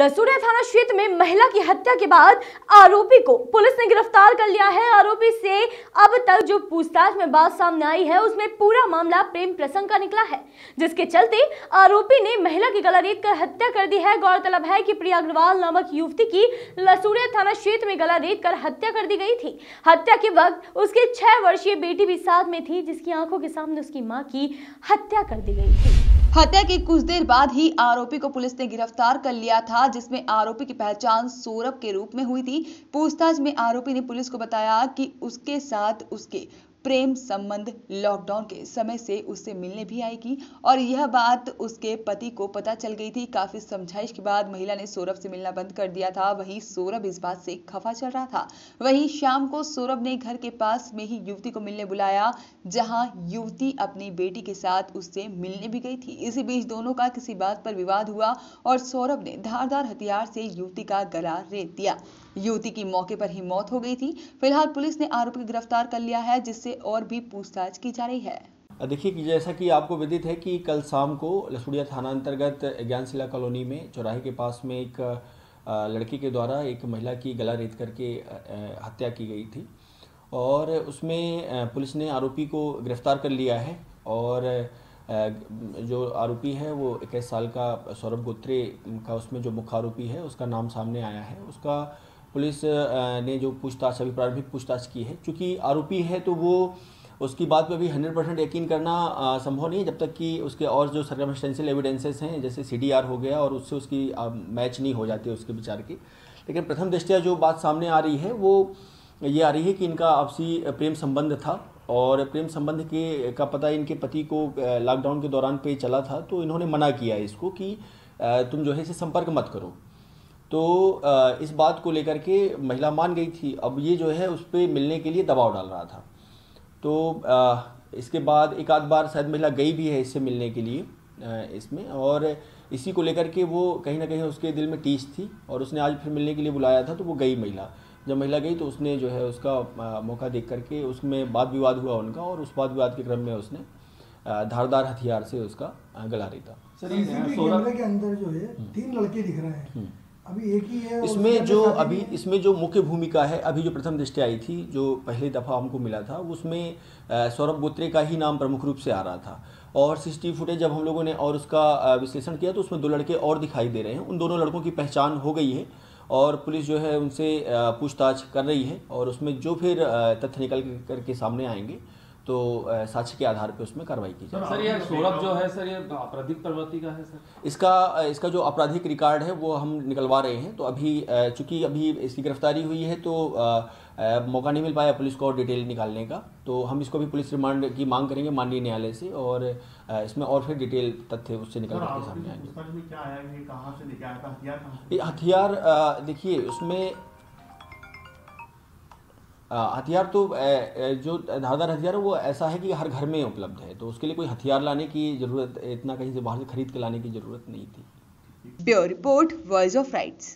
लसूड़िया थाना क्षेत्र में महिला की हत्या के बाद आरोपी को पुलिस ने गिरफ़्तार कर लिया है। आरोपी से अब तक जो पूछताछ में बात सामने आई है, उसमें पूरा मामला प्रेम प्रसंग का निकला है, जिसके चलते आरोपी ने महिला की गला रेत कर हत्या कर दी है। गौरतलब है कि प्रिया अग्रवाल नामक युवती की लसूड़िया थाना क्षेत्र में गला रेत कर हत्या कर दी गई थी। हत्या के वक्त उसके छह वर्षीय बेटी भी साथ में थी, जिसकी आँखों के सामने उसकी माँ की हत्या कर दी गई थी। हत्या के कुछ देर बाद ही आरोपी को पुलिस ने गिरफ़्तार कर लिया था, जिसमें आरोपी की पहचान सौरभ के रूप में हुई थी। पूछताछ में आरोपी ने पुलिस को बताया कि उसके साथ उसके प्रेम संबंध लॉकडाउन के समय से उससे मिलने भी आएगी। और यह बात उसके पति को पता चल गई थी। काफ़ी समझाइश के बाद महिला ने सौरभ से मिलना बंद कर दिया था। वहीं सौरभ इस बात से खफा चल रहा था। वहीं शाम को सौरभ ने घर के पास में ही युवती को मिलने बुलाया, जहाँ युवती अपनी बेटी के साथ उससे मिलने भी गई थी। इसी बीच दोनों का किसी बात पर विवाद हुआ और सौरभ ने धारदार हथियार से युवती का गला रेत दिया। युवती की मौके पर ही मौत हो गई थी। फ़िलहाल पुलिस ने आरोपी गिरफ़्तार कर लिया है, जिससे और भी पूछताछ की जा रही है। देखिए जैसा कि आपको विदित है कि कल शाम को लसुड़िया थाना अंतर्गत ज्ञानशिला कॉलोनी में चौराहे के पास में एक लड़की के द्वारा एक महिला की गला रेत करके हत्या की गई थी और उसमें पुलिस ने आरोपी को गिरफ़्तार कर लिया है और जो आरोपी है वो इक्कीस साल का सौरभ गोत्रे का उसमें जो मुख्य आरोपी है उसका नाम सामने आया है। उसका पुलिस ने जो पूछताछ, अभी प्रारंभिक पूछताछ की है। चूँकि आरोपी है तो वो उसकी बात पे भी हंड्रेड परसेंट यकीन करना संभव नहीं है, जब तक कि उसके और जो सर्कमस्टेंशियल एविडेंसेस हैं, जैसे सीडीआर हो गया और उससे उसकी मैच नहीं हो जाती उसके विचार की। लेकिन प्रथम दृष्टिया जो बात सामने आ रही है, वो ये आ रही है कि इनका आपसी प्रेम संबंध था और प्रेम संबंध के, का पता इनके पति को लॉकडाउन के दौरान पे चला था तो इन्होंने मना किया इसको कि तुम जो है इसे संपर्क मत करो। तो इस बात को लेकर के महिला मान गई थी। अब ये जो है उस पर मिलने के लिए दबाव डाल रहा था। तो इसके बाद एक आध बार शायद महिला गई भी है इससे मिलने के लिए इसमें। और इसी को लेकर के वो कहीं ना कहीं उसके दिल में टीस थी और उसने आज फिर मिलने के लिए बुलाया था तो वो गई महिला। जब महिला गई तो उसने जो है उसका मौका देख करके उसमें वाद विवाद हुआ उनका और उस वाद विवाद के क्रम में उसने धारदार हथियार से उसका गला रेता। सर के अंदर जो है हम्म। तीन लड़के दिख रहे हैं। हम्म। अभी एक ही है इसमें जो अभी इसमें जो मुख्य भूमिका है अभी जो प्रथम दृष्टि आई थी जो पहली दफ़ा हमको मिला था उसमें सौरभ गोत्रे का ही नाम प्रमुख रूप से आ रहा था। और सी फुटेज जब हम लोगों ने और उसका विश्लेषण किया तो उसमें दो लड़के और दिखाई दे रहे हैं। उन दोनों लड़कों की पहचान हो गई है और पुलिस जो है उनसे पूछताछ कर रही है और उसमें जो फिर तथ्य निकल करके सामने आएँगे तो साक्ष्य के आधार पर उसमें कार्रवाई की जाए सर ये सौरभ जो है सर ये आपराधिक प्रवृत्ति का है सर? इसका इसका जो आपराधिक रिकॉर्ड है वो हम निकलवा रहे हैं। तो अभी चूँकि अभी इसकी गिरफ्तारी हुई है तो मौका नहीं मिल पाया पुलिस को और डिटेल निकालने का। तो हम इसको भी पुलिस रिमांड की मांग करेंगे माननीय न्यायालय से और इसमें और फिर डिटेल तथ्य उससे निकल कर सामने आएँगे। हथियार देखिए उसमें हथियार तो जो धारदार हथियार है, वो ऐसा है कि हर घर में उपलब्ध है तो उसके लिए कोई हथियार लाने की ज़रूरत, इतना कहीं से बाहर से खरीद के लाने की ज़रूरत नहीं थी। Report, voice of rights.